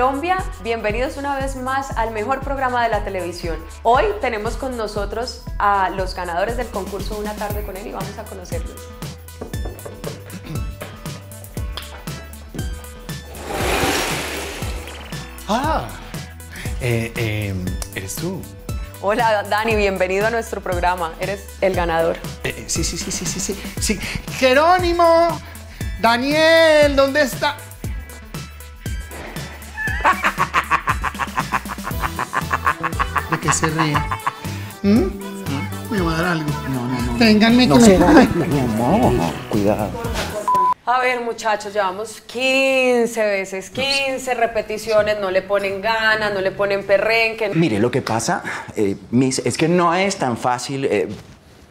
Colombia, bienvenidos una vez más al mejor programa de la televisión. Hoy tenemos con nosotros a los ganadores del concurso Una tarde con él y vamos a conocerlos. Ah, eh, eh, eres tú. Hola Dani, bienvenido a nuestro programa. Eres el ganador. Eh, sí, sí, sí, sí, sí, sí, sí. Jerónimo, Daniel, ¿dónde está? ¿De qué se ríe? ¿Mm? Me va a dar algo. No, no, no. Ténganme No Ay, no, no, cuidado. A ver muchachos, llevamos 15 veces, 15 repeticiones, no le ponen ganas, no le ponen perrenque. Mire, lo que pasa, eh, Miss, es que no es tan fácil eh,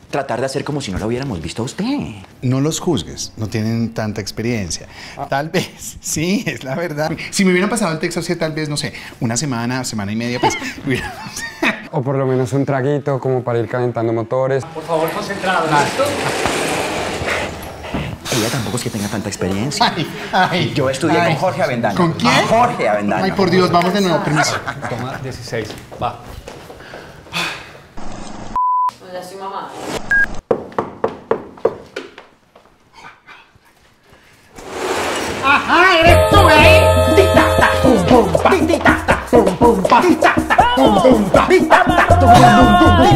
tratar de hacer como si no lo hubiéramos visto a usted. No los juzgues, no tienen tanta experiencia. Tal vez, sí, es la verdad. Si me hubieran pasado el texto así, tal vez, no sé, una semana, semana y media, pues hubiera... O por lo menos un traguito como para ir calentando motores. Ella tampoco es que tenga tanta experiencia. Ay, ay, Yo estudié ay. con Jorge Avendaño. ¿Con quién? Ah, Jorge Avendaño. Ay, por Dios, vamos de nuevo, permiso. Toma 16. Va. No, ya estoy mamá. Ajá, eres tú ahí. Pum, pum, pa, ti, ta, ta,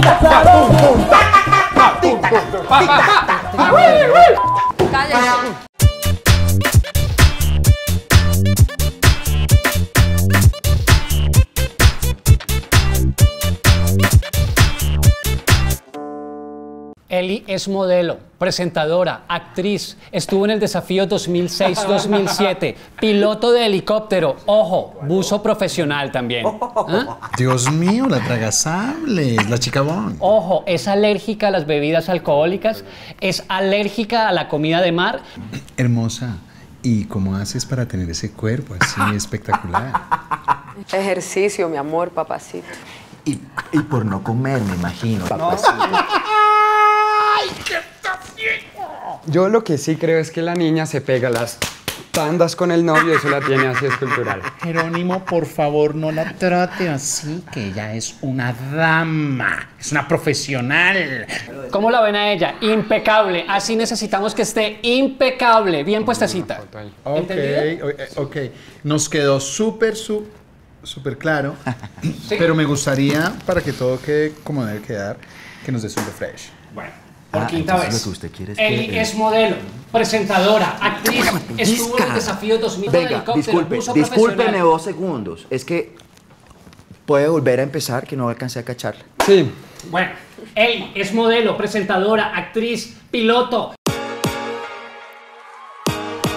Eli es modelo, presentadora, actriz, estuvo en el desafío 2006-2007, piloto de helicóptero, ojo, buzo profesional también. ¿Ah? Dios mío, la tragasable, la chica bon. Ojo, es alérgica a las bebidas alcohólicas, es alérgica a la comida de mar. Hermosa, ¿y cómo haces para tener ese cuerpo así espectacular? Ejercicio, mi amor, papacito. Y, y por no comer, me imagino. papacito. Yo lo que sí creo es que la niña se pega las tandas con el novio, eso la tiene así escultural. Jerónimo, por favor, no la trate así, que ella es una dama, es una profesional. ¿Cómo la ven a ella? Impecable, así necesitamos que esté impecable, bien puestecita. Ok, ok. Nos quedó súper, súper claro, pero me gustaría, para que todo quede como debe quedar, que nos des un refresh. Bueno, por Ah, quinta vez. lo que usted quiere es Eli que- es modelo, presentadora, actriz, estuvo en el desafío 2000 de Venga, disculpe, discúlpeme dos segundos. Es que puede volver a empezar, que no alcancé a cacharla. Sí, Bueno, Eli es modelo, presentadora, actriz, piloto.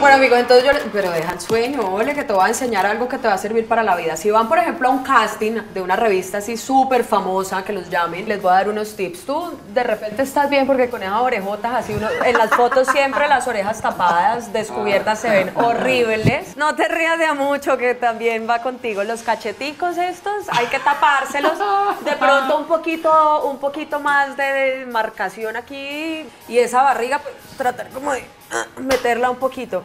Bueno, amigos, entonces yo. le- Pero deja el sueño, ole, que te voy a enseñar algo que te va a servir para la vida. Si van, por ejemplo, a un casting de una revista así súper famosa, que los llamen, les voy a dar unos tips. Tú de repente estás bien porque con esas orejotas así, en las fotos siempre las orejas tapadas, descubiertas, se ven horribles. No te rías de mucho, que también va contigo. Los cacheticos estos, hay que tapárselos. De pronto un poquito, un poquito más de marcación aquí. Y esa barriga, pues, tratar como de meterla un poquito.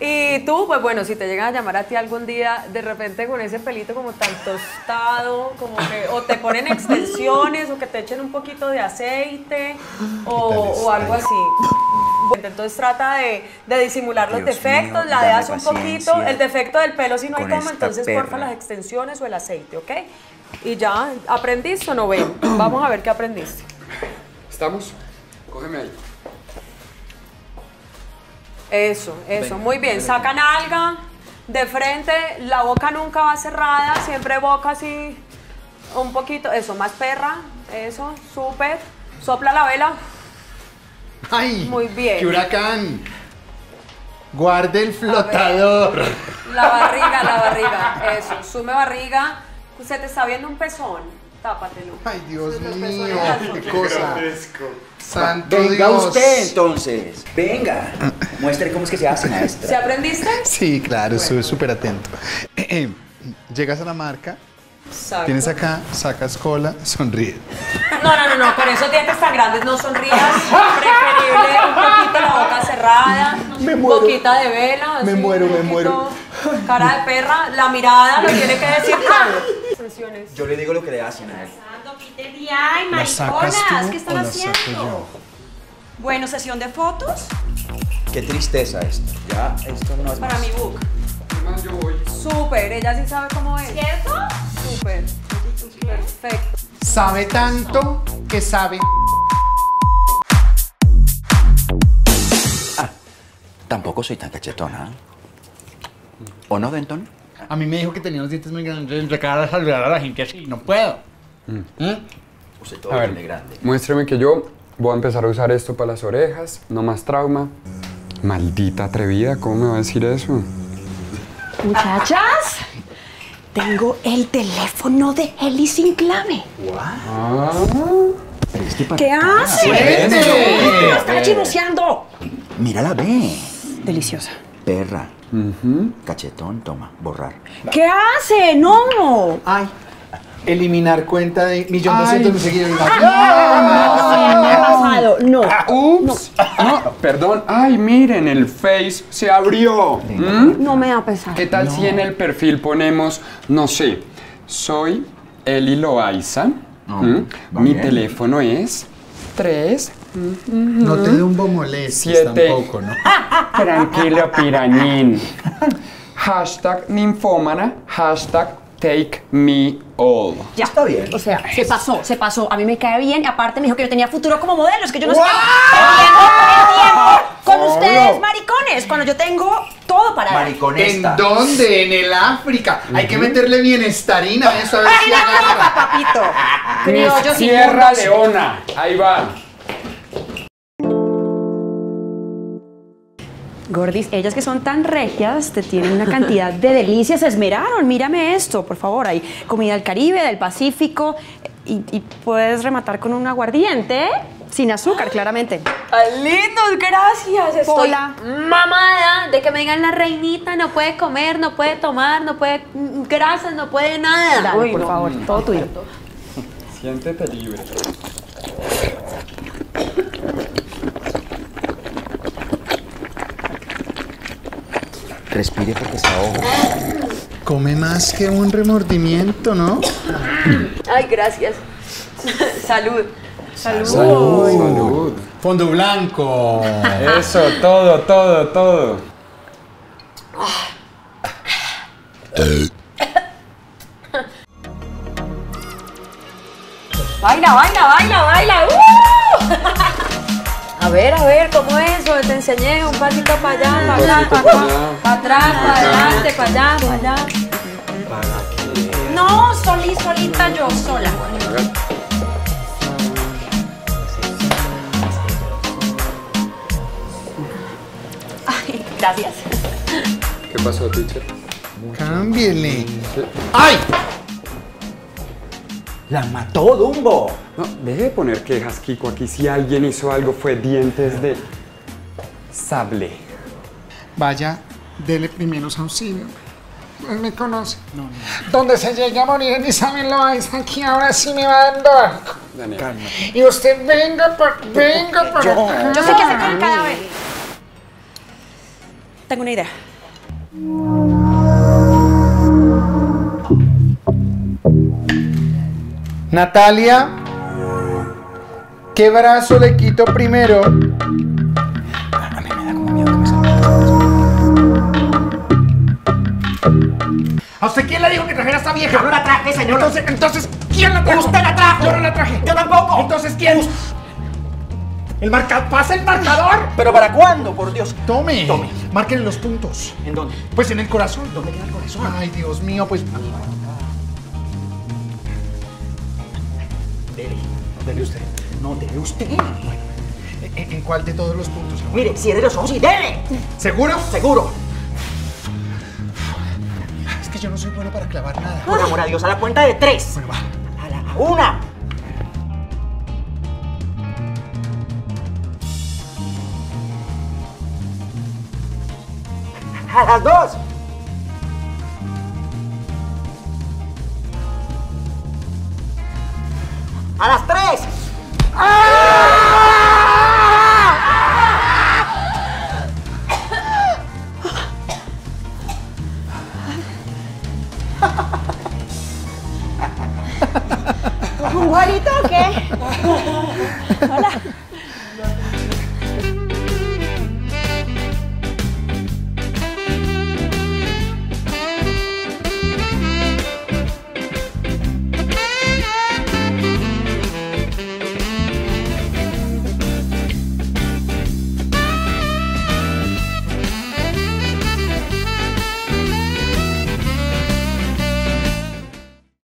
Y tú, pues bueno, si te llegan a llamar a ti algún día, de repente con ese pelito como tan tostado, como que o te ponen extensiones o que te echen un poquito de aceite o, o algo así. Entonces trata de, de disimular los Dios defectos, mío, ladeas dame un poquito, el defecto del pelo si no hay como, entonces porfa perra. las extensiones o el aceite, ¿ok? Y ya, ¿aprendiste o no ven? Vamos a ver qué aprendiste. ¿estamos? Cógeme ahí. Eso, eso, muy bien. Sacan alga de frente, la boca nunca va cerrada, siempre boca así un poquito, eso, más perra, eso, súper. Sopla la vela. ¡Ay! Muy bien. ¡Qué huracán! Guarde el flotador. La barriga, la barriga, eso, sume barriga. Se te está viendo un pezón, tápatelo. Ay, Dios mío, qué cosa. Santo Venga Dios. usted entonces. Venga. Muestre cómo es que se hace, ¿Se maestra. aprendiste? Sí, claro, estuve súper atento. Eh, eh, Llegas a la marca, tienes acá, sacas cola, sonríe. No, no, no, no, con esos dientes tan grandes no sonrías. Preferible un poquito la boca cerrada, Me muero. boquita de vela. Me así, muero, un me poquito. muero. Cara de perra, la mirada lo tiene que decir todo. Yo le digo lo que le hacen a él. Ay, ¿La sacas mariconas, tú ¿qué están haciendo? Bueno, sesión de fotos Qué tristeza esto. Ya, esto no es para más. mi book. Yo voy. Súper, ella sí sabe cómo es. ¿Cierto? Súper. Perfecto. Sabe tanto que sabe. Tampoco soy tan cachetona. ¿O no, Denton? A mí me dijo que tenía los dientes muy grandes, entre cara a saludar a la gente así. No puedo. Usted todo A tiene ver, grande. muéstrame que yo voy a empezar a usar esto para las orejas, no más trauma. Maldita atrevida, ¿cómo me va a decir eso? Muchachas, tengo el teléfono de Eli sin clave. ¿Qué hace? ¡No, ¡Está chismoseando! Mírala, ve. Deliciosa. Perra. Cachetón, toma, borrar. ¿Qué hace? ¡No! Ay. Eliminar cuenta de millón doscientos mil seguidores. No, me ha pasado. No. ¡Ups! No, perdón. Ay, miren, el Face se abrió. ¿Mm? No me ha pesado. ¿Qué tal si en el perfil ponemos, no sé, soy Eli Loaiza? ¿Mm? va Mi bien. teléfono es 3 No te dé un Siete. tampoco, ¿no? Tranquilo, pirañín. Hashtag ninfómana, hashtag take me all. Ya. Está bien. O sea, se pasó, se pasó. A mí me cae bien. y Aparte me dijo que yo tenía futuro como modelo. Es que yo no sé qué- el tiempo con ustedes, maricones. Cuando yo tengo todo para. Mariconesta. ¿En dónde? En el África. Hay que meterle bienestarina a eso a ver ¡Ay, si la agarra. copa, papito! Criollos Sierra. Leona. Ahí va. Gordis, ellas que son tan regias te tienen una cantidad de delicias, se esmeraron. Mírame esto, por favor. Hay comida del Caribe, del Pacífico y, y puedes rematar con un aguardiente sin azúcar, claramente. Alitos, gracias. Estoy Hola. mamada de que me digan la reinita no puede comer, no puede tomar, no puede mm, grasas, no puede nada. Dale, Uy, por no. favor, todo tuyo. Siéntete libre. Respire porque se ahoga. Come más que un remordimiento, ¿no? Ay, gracias. Salud. Salud. Salud. Fondo blanco. Eso, todo, todo, todo. Baila, baila, baila, baila. ¡Uh! A ver, a ver, ¿cómo es? Te enseñé un pasito para allá, para para acá, allá. para atrás, para adelante, para allá, para allá. No, solí, solita yo, sola. Ay, gracias. ¿Qué pasó, teacher? Cámbiele. ¡Ay! ¡La mató Dumbo! No, deje de poner quejas, Kiko. Aquí si alguien hizo algo fue dientes de sable. Vaya, dele primeros auxilios. Él me conoce. Donde se llegue a morir en Isabel Loaiza, aquí ahora sí me va dando asco. Daniel. Y usted venga, pa- venga para acá. Yo sé qué hacer con el cadáver. Tengo una idea. Natalia, ¿qué brazo le quito primero? ¿A usted quién le dijo que trajera a esta vieja? Yo no la traje, señor. Entonces, entonces, ¿quién la trajo? Usted la trajo. Yo no la traje. Yo tampoco. Entonces, ¿quién? El marca, pasa el marcador. ¿Pero para cuándo, por Dios? Tome. Tome. Marquen los puntos. ¿En dónde? Pues en el corazón. ¿Dónde queda el corazón? Ay, Dios mío, pues. Dele. Dele usted. No dele usted. ¿En, en cuál de todos los puntos? Mire, cierre los ojos y dele. ¿Seguro? Seguro. Yo no soy bueno para clavar nada. Por amor a Dios, a la cuenta de tres. Bueno, va. A la una. A las dos. A las tres.